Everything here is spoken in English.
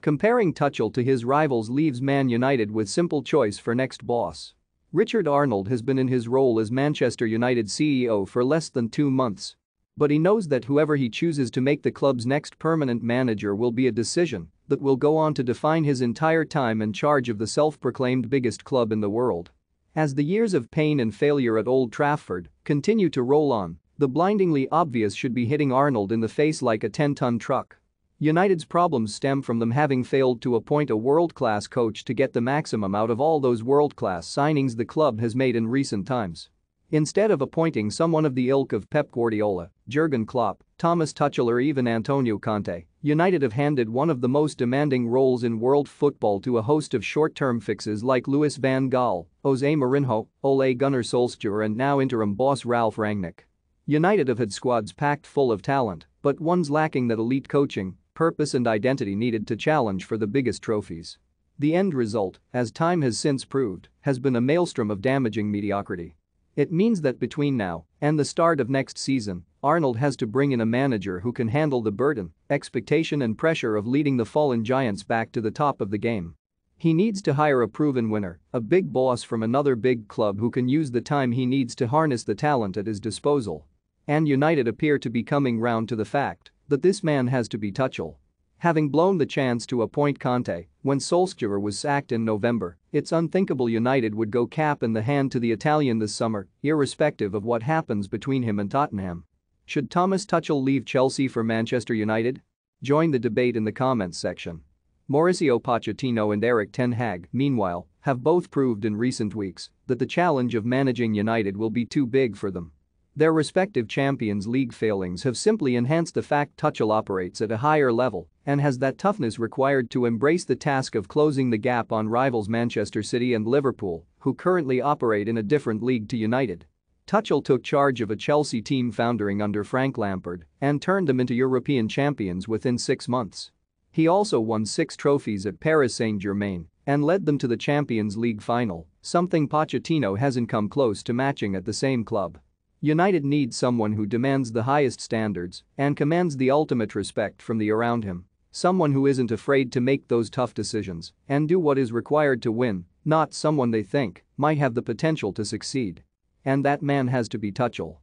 Comparing Tuchel to his rivals leaves Man United with simple choice for next boss. Richard Arnold has been in his role as Manchester United CEO for less than two months. But he knows that whoever he chooses to make the club's next permanent manager will be a decision that will go on to define his entire time in charge of the self-proclaimed biggest club in the world. As the years of pain and failure at Old Trafford continue to roll on, the blindingly obvious should be hitting Arnold in the face like a 10-ton truck. United's problems stem from them having failed to appoint a world-class coach to get the maximum out of all those world-class signings the club has made in recent times. Instead of appointing someone of the ilk of Pep Guardiola, Jurgen Klopp, Thomas Tuchel or even Antonio Conte, United have handed one of the most demanding roles in world football to a host of short-term fixes like Louis van Gaal, Jose Mourinho, Ole Gunnar Solskjaer and now interim boss Ralph Rangnick. United have had squads packed full of talent, but ones lacking that elite coaching, purpose and identity needed to challenge for the biggest trophies. The end result, as time has since proved, has been a maelstrom of damaging mediocrity. It means that between now and the start of next season, Arnold has to bring in a manager who can handle the burden, expectation and pressure of leading the fallen giants back to the top of the game. He needs to hire a proven winner, a big boss from another big club who can use the time he needs to harness the talent at his disposal. And United appear to be coming round to the fact that this man has to be Tuchel. Having blown the chance to appoint Conte when Solskjaer was sacked in November, it's unthinkable United would go cap in the hand to the Italian this summer, irrespective of what happens between him and Tottenham. Should Thomas Tuchel leave Chelsea for Manchester United? Join the debate in the comments section. Mauricio Pochettino and Erik Ten Hag, meanwhile, have both proved in recent weeks that the challenge of managing United will be too big for them. Their respective Champions League failings have simply enhanced the fact Tuchel operates at a higher level and has that toughness required to embrace the task of closing the gap on rivals Manchester City and Liverpool, who currently operate in a different league to United. Tuchel took charge of a Chelsea team foundering under Frank Lampard and turned them into European champions within six months. He also won six trophies at Paris Saint-Germain and led them to the Champions League final, something Pochettino hasn't come close to matching at the same club. United needs someone who demands the highest standards and commands the ultimate respect from the around him. Someone who isn't afraid to make those tough decisions and do what is required to win, not someone they think might have the potential to succeed. And that man has to be Tuchel.